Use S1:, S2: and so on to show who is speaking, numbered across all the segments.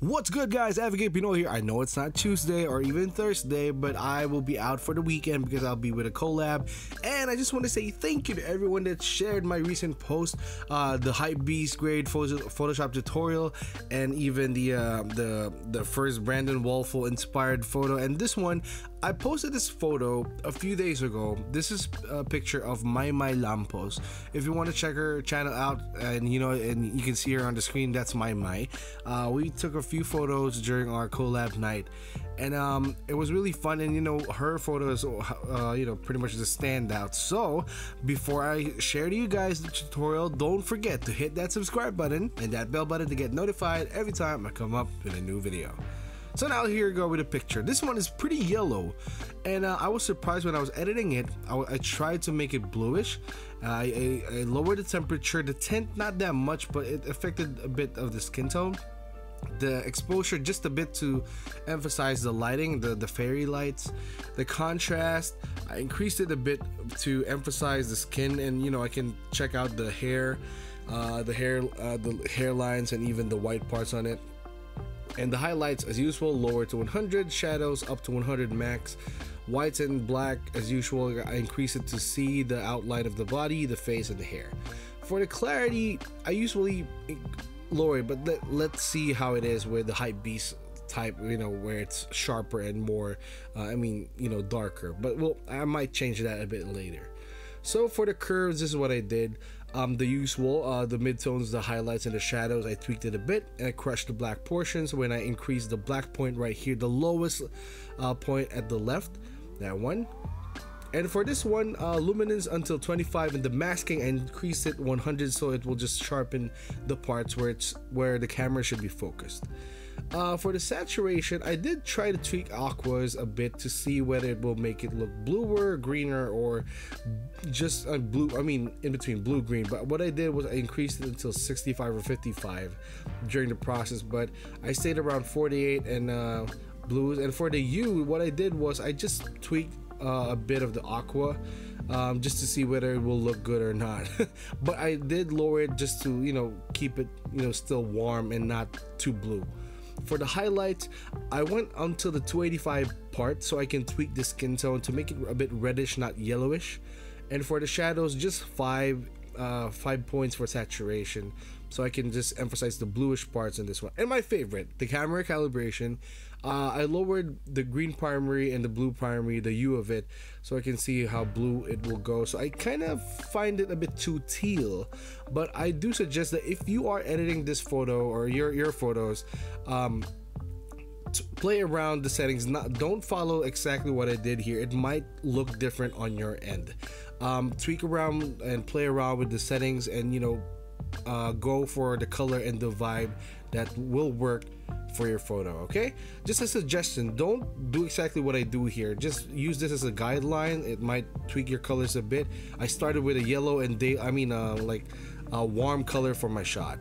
S1: What's good, guys? Advocate Pinoy here. I know it's not Tuesday or even Thursday, but I will be out for the weekend because I'll be with a collab. I just want to say thank you to everyone that shared my recent post, uh, the Hype Beast grade Photoshop tutorial, and even the uh, the the first Brandon Woelfel inspired photo. And this one, I posted this photo a few days ago. This is a picture of Maimai Lampos. If you want to check her channel out, and you know, and you can see her on the screen, that's Maimai. Uh, we took a few photos during our collab night and um, it was really fun and you know her photos uh, you know pretty much the standout so before i share to you guys the tutorial don't forget to hit that subscribe button and that bell button to get notified every time i come up with a new video so now here we go with a picture. This one is pretty yellow, and uh, I was surprised when I was editing it. I, I tried to make it bluish. Uh, I, I, I lowered the temperature, the tint not that much, but it affected a bit of the skin tone the exposure just a bit to emphasize the lighting the the fairy lights. The contrast i increased it a bit to emphasize the skin and you know i can check out the hair uh, the hair uh, the hairlines and even the white parts on it. And the highlights as usual lower to 100 shadows up to 100 max. Whites and black as usual i increase it to see the outline of the body the face and the hair. For the clarity i usually lower but let, let's see how it is with the hype beast type you know where it's sharper and more uh, i mean you know darker. But well i might change that a bit later. So for the curves this is what i did. Um, the usual uh, the midtones the highlights and the shadows i tweaked it a bit and i crushed the black portions. When i increased the black point right here the lowest uh, point at the left that one and for this one, uh, luminance until 25 and the masking I increased it 100 so it will just sharpen the parts where it's where the camera should be focused. Uh, for the saturation, I did try to tweak aquas a bit to see whether it will make it look bluer, greener, or just uh, blue. I mean, in between blue green. But what I did was I increased it until 65 or 55 during the process. But I stayed around 48 and uh, blues. And for the hue, what I did was I just tweaked uh, a bit of the aqua um, just to see whether it will look good or not. but I did lower it just to you know keep it you know still warm and not too blue. For the highlights, I went until the 285 part so I can tweak the skin tone to make it a bit reddish, not yellowish. And for the shadows, just five uh, five points for saturation so I can just emphasize the bluish parts in this one. And my favorite, the camera calibration. Uh, I lowered the green primary and the blue primary, the hue of it, so I can see how blue it will go. So I kind of find it a bit too teal, but I do suggest that if you are editing this photo or your your photos, um, play around the settings not don't follow exactly what i did here it might look different on your end um, tweak around and play around with the settings and you know uh, go for the color and the vibe that will work for your photo okay? Just a suggestion don't do exactly what i do here. Just use this as a guideline. It might tweak your colors a bit. I started with a yellow and day i mean uh, like a warm color for my shot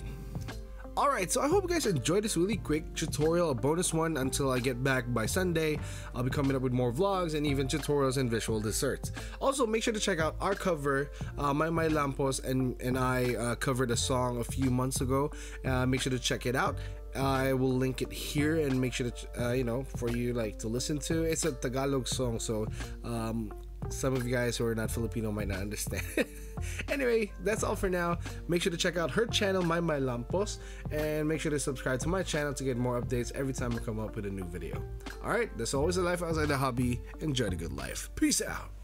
S1: Alright, so I hope you guys enjoyed this really quick tutorial, a bonus one until I get back by Sunday. I'll be coming up with more vlogs and even tutorials and visual desserts. Also, make sure to check out our cover. Uh, Maimai Lampos and, and I uh, covered a song a few months ago. Uh, make sure to check it out. I will link it here and make sure to, uh, you know, for you like to listen to. It's a Tagalog song, so um, some of you guys who are not Filipino might not understand. anyway, that's all for now. Make sure to check out her channel, Maimai Lampos, and make sure to subscribe to my channel to get more updates every time I come up with a new video. Alright, that's always a life outside the hobby. Enjoy the good life. Peace out.